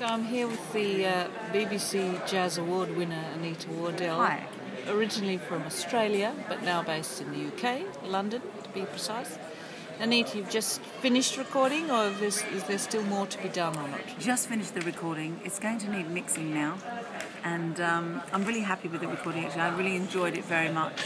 So I'm here with the uh, BBC Jazz Award winner Anita Wardell. Hi. Originally from Australia, but now based in the UK, London to be precise. Anita, you've just finished recording, or is, this, is there still more to be done on it? Just finished the recording. It's going to need mixing now, and um, I'm really happy with the recording. Actually, I really enjoyed it very much,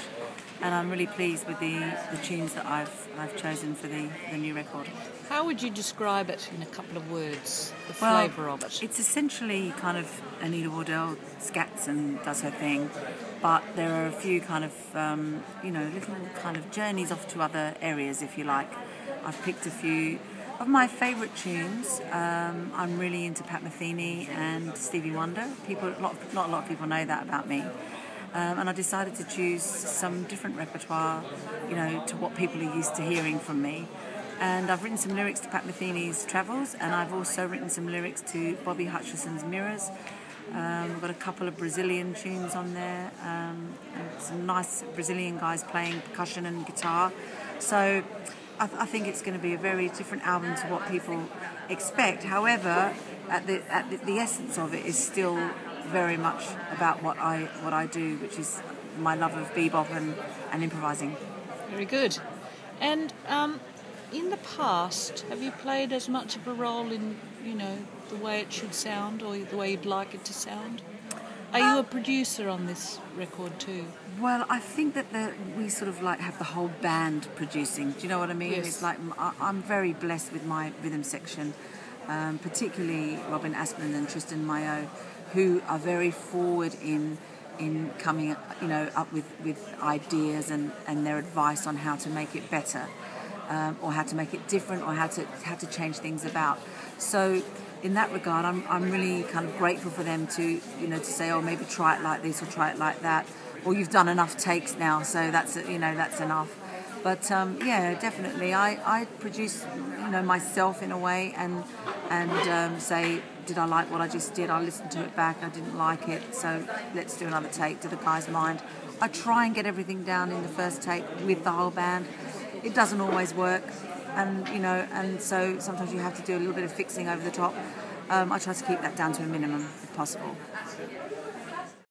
and I'm really pleased with the, the tunes that I've I've chosen for the, the new record. How would you describe it in a couple of words? The Well, flavour of it. It's essentially kind of Anita Wardell scats and does her thing, but there are a few kind of, um, you know, little kind of journeys off to other areas, if you like. I've picked a few of my favourite tunes. Um, I'm really into Pat Metheny and Stevie Wonder. People, a lot, not a lot of people know that about me. Um, and I decided to choose some different repertoire, you know, to what people are used to hearing from me. And I've written some lyrics to Pat Metheny's Travels, and I've also written some lyrics to Bobby Hutcherson's Mirrors. Um, we've got a couple of Brazilian tunes on there, um, some nice Brazilian guys playing percussion and guitar. So I, I think it's going to be a very different album to what people expect. However, at the, at the, the essence of it is still very much about what I what I do, which is my love of bebop and, and improvising. Very good. And um, in the past, have you played as much of a role in, you know, the way it should sound or the way you'd like it to sound? Are you a producer on this record too? Well, I think that the, we sort of like have the whole band producing. Do you know what I mean? Yes. It's like I'm very blessed with my rhythm section, um, particularly Robin Aspland and Tristan Maillot, who are very forward in in coming, you know, up with, with ideas and, and their advice on how to make it better, um, or how to make it different, or how to how to change things about. So in that regard, I'm, I'm really kind of grateful for them to, you know, to say, oh, maybe try it like this or try it like that, or you've done enough takes now, so that's, you know, that's enough. But um, yeah, definitely, I, I produce, you know, myself in a way and and um, say, did I like what I just did? I listened to it back, I didn't like it, so let's do another take to the guy's mind. I try and get everything down in the first take with the whole band. It doesn't always work, and you know, and so sometimes you have to do a little bit of fixing over the top. Um, I try to keep that down to a minimum if possible.